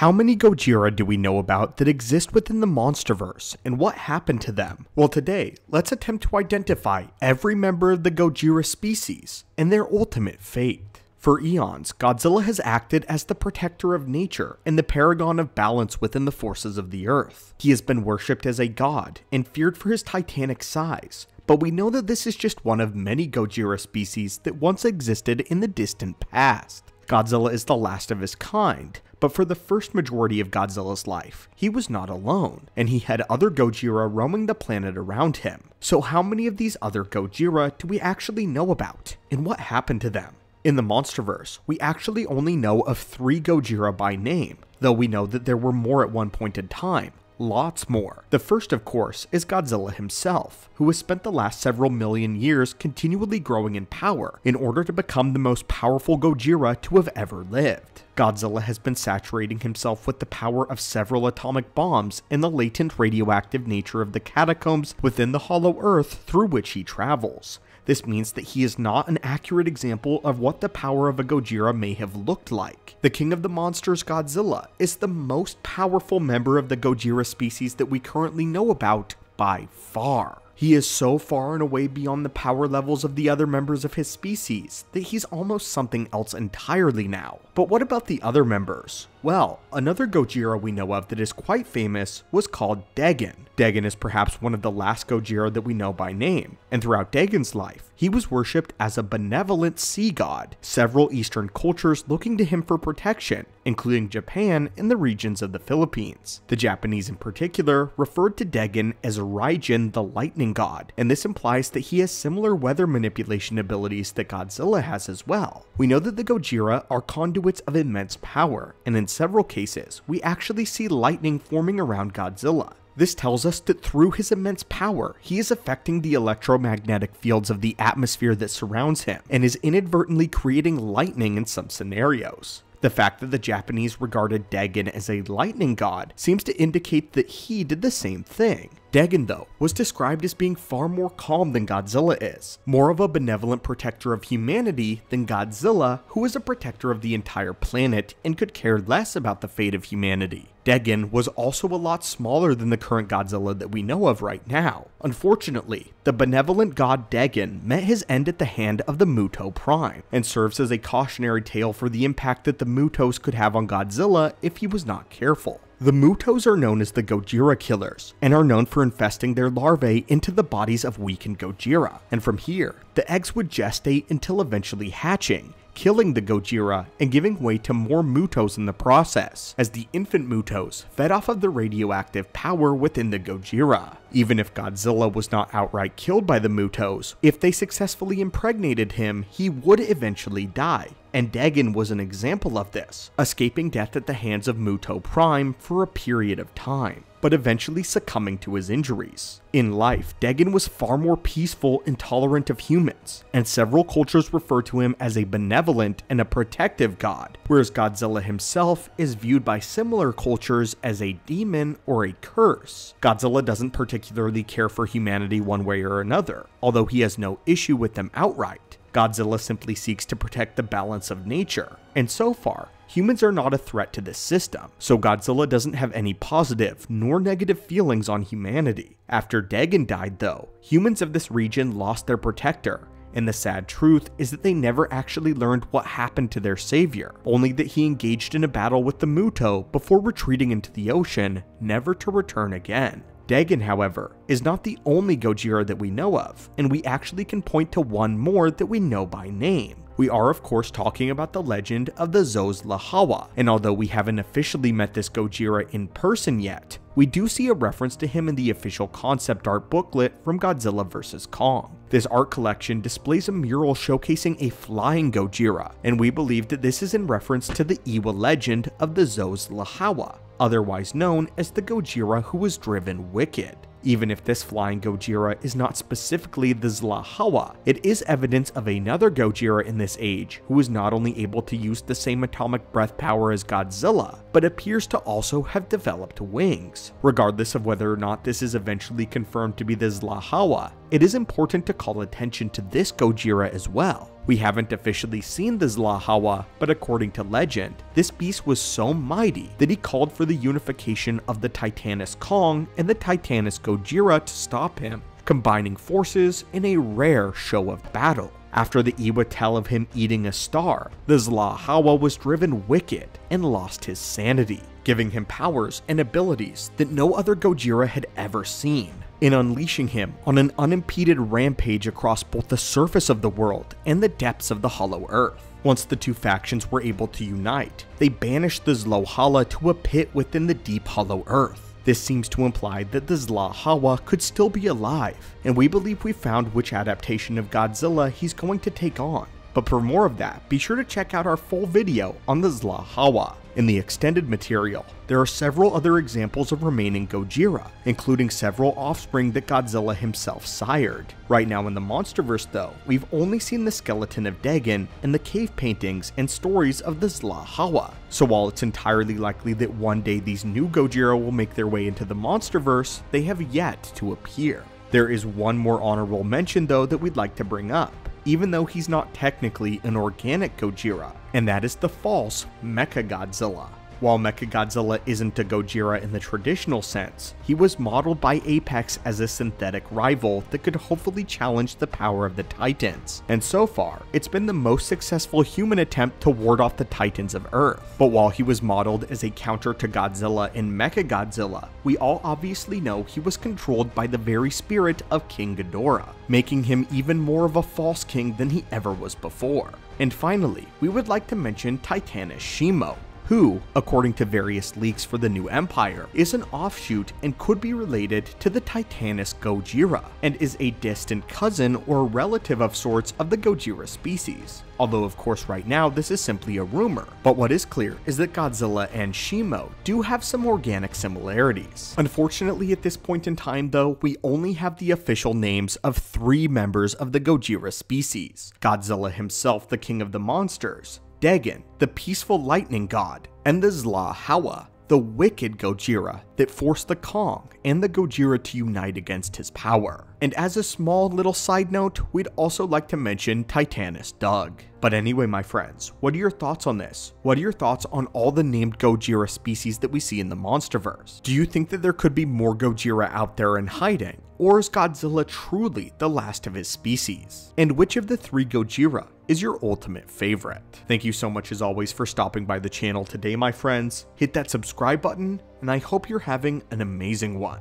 How many Gojira do we know about that exist within the Monsterverse, and what happened to them? Well today, let's attempt to identify every member of the Gojira species and their ultimate fate. For eons, Godzilla has acted as the protector of nature and the paragon of balance within the forces of the earth. He has been worshipped as a god and feared for his titanic size, but we know that this is just one of many Gojira species that once existed in the distant past. Godzilla is the last of his kind, but for the first majority of Godzilla's life, he was not alone, and he had other Gojira roaming the planet around him. So how many of these other Gojira do we actually know about, and what happened to them? In the Monsterverse, we actually only know of three Gojira by name, though we know that there were more at one point in time, lots more. The first, of course, is Godzilla himself, who has spent the last several million years continually growing in power in order to become the most powerful Gojira to have ever lived. Godzilla has been saturating himself with the power of several atomic bombs and the latent radioactive nature of the catacombs within the hollow earth through which he travels. This means that he is not an accurate example of what the power of a Gojira may have looked like. The king of the monsters, Godzilla, is the most powerful member of the Gojira species that we currently know about by far. He is so far and away beyond the power levels of the other members of his species that he's almost something else entirely now. But what about the other members? Well, another Gojira we know of that is quite famous was called Dagon. Dagon is perhaps one of the last Gojira that we know by name, and throughout Dagon's life, he was worshipped as a benevolent sea god, several eastern cultures looking to him for protection, including Japan and the regions of the Philippines. The Japanese in particular referred to Dagon as Raijin the lightning god, and this implies that he has similar weather manipulation abilities that Godzilla has as well. We know that the Gojira are conduits of immense power, and in several cases, we actually see lightning forming around Godzilla. This tells us that through his immense power, he is affecting the electromagnetic fields of the atmosphere that surrounds him, and is inadvertently creating lightning in some scenarios. The fact that the Japanese regarded Dagon as a lightning god seems to indicate that he did the same thing. Dagon, though, was described as being far more calm than Godzilla is, more of a benevolent protector of humanity than Godzilla, who is a protector of the entire planet and could care less about the fate of humanity. Dagon was also a lot smaller than the current Godzilla that we know of right now. Unfortunately, the benevolent god Dagon met his end at the hand of the Muto Prime, and serves as a cautionary tale for the impact that the Mutos could have on Godzilla if he was not careful. The Mutos are known as the Gojira killers, and are known for infesting their larvae into the bodies of weakened Gojira, and from here, the eggs would gestate until eventually hatching, killing the Gojira and giving way to more Mutos in the process, as the infant Mutos fed off of the radioactive power within the Gojira. Even if Godzilla was not outright killed by the Mutos, if they successfully impregnated him, he would eventually die. And Dagon was an example of this, escaping death at the hands of Muto Prime for a period of time but eventually succumbing to his injuries. In life, Dagon was far more peaceful and tolerant of humans, and several cultures refer to him as a benevolent and a protective god, whereas Godzilla himself is viewed by similar cultures as a demon or a curse. Godzilla doesn't particularly care for humanity one way or another, although he has no issue with them outright. Godzilla simply seeks to protect the balance of nature, and so far, humans are not a threat to this system, so Godzilla doesn't have any positive nor negative feelings on humanity. After Dagon died though, humans of this region lost their protector, and the sad truth is that they never actually learned what happened to their savior, only that he engaged in a battle with the Muto before retreating into the ocean, never to return again. Dagon, however, is not the only Gojira that we know of, and we actually can point to one more that we know by name. We are of course talking about the legend of the Zos Lahawa, and although we haven't officially met this Gojira in person yet, we do see a reference to him in the official concept art booklet from Godzilla vs. Kong. This art collection displays a mural showcasing a flying Gojira, and we believe that this is in reference to the Iwi legend of the Zos Lahawa, otherwise known as the Gojira who was driven wicked. Even if this flying Gojira is not specifically the Zlahawa, it is evidence of another Gojira in this age who is not only able to use the same atomic breath power as Godzilla, but appears to also have developed wings. Regardless of whether or not this is eventually confirmed to be the Zlahawa, it is important to call attention to this Gojira as well. We haven't officially seen the Zlahawa, but according to legend, this beast was so mighty that he called for the unification of the Titanus Kong and the Titanus Gojira to stop him, combining forces in a rare show of battle. After the Iwi tell of him eating a star, the Zlahawa was driven wicked and lost his sanity, giving him powers and abilities that no other Gojira had ever seen in unleashing him on an unimpeded rampage across both the surface of the world and the depths of the Hollow Earth. Once the two factions were able to unite, they banished the Zlohala to a pit within the deep Hollow Earth. This seems to imply that the Zlahawa could still be alive, and we believe we found which adaptation of Godzilla he's going to take on. But for more of that, be sure to check out our full video on the Zlahawa. In the extended material, there are several other examples of remaining Gojira, including several offspring that Godzilla himself sired. Right now in the Monsterverse though, we've only seen the skeleton of Dagon and the cave paintings and stories of the Zlahawa. So while it's entirely likely that one day these new Gojira will make their way into the Monsterverse, they have yet to appear. There is one more honorable mention though that we'd like to bring up even though he's not technically an organic Gojira, and that is the false Mechagodzilla. While Mechagodzilla isn't a Gojira in the traditional sense, he was modeled by Apex as a synthetic rival that could hopefully challenge the power of the Titans, and so far, it's been the most successful human attempt to ward off the Titans of Earth. But while he was modeled as a counter to Godzilla in Mechagodzilla, we all obviously know he was controlled by the very spirit of King Ghidorah, making him even more of a false king than he ever was before. And finally, we would like to mention Titanus Shimo, who, according to various leaks for the new empire, is an offshoot and could be related to the Titanus Gojira, and is a distant cousin or relative of sorts of the Gojira species. Although of course right now this is simply a rumor, but what is clear is that Godzilla and Shimo do have some organic similarities. Unfortunately at this point in time though, we only have the official names of three members of the Gojira species. Godzilla himself, the king of the monsters, Dagon, the peaceful lightning god, and the Zlahawa, the wicked Gojira that forced the Kong and the Gojira to unite against his power. And as a small little side note, we'd also like to mention Titanus Doug. But anyway, my friends, what are your thoughts on this? What are your thoughts on all the named Gojira species that we see in the Monsterverse? Do you think that there could be more Gojira out there in hiding? Or is Godzilla truly the last of his species? And which of the three Gojira is your ultimate favorite? Thank you so much as always for stopping by the channel today, my friends. Hit that subscribe button, and I hope you're having an amazing one.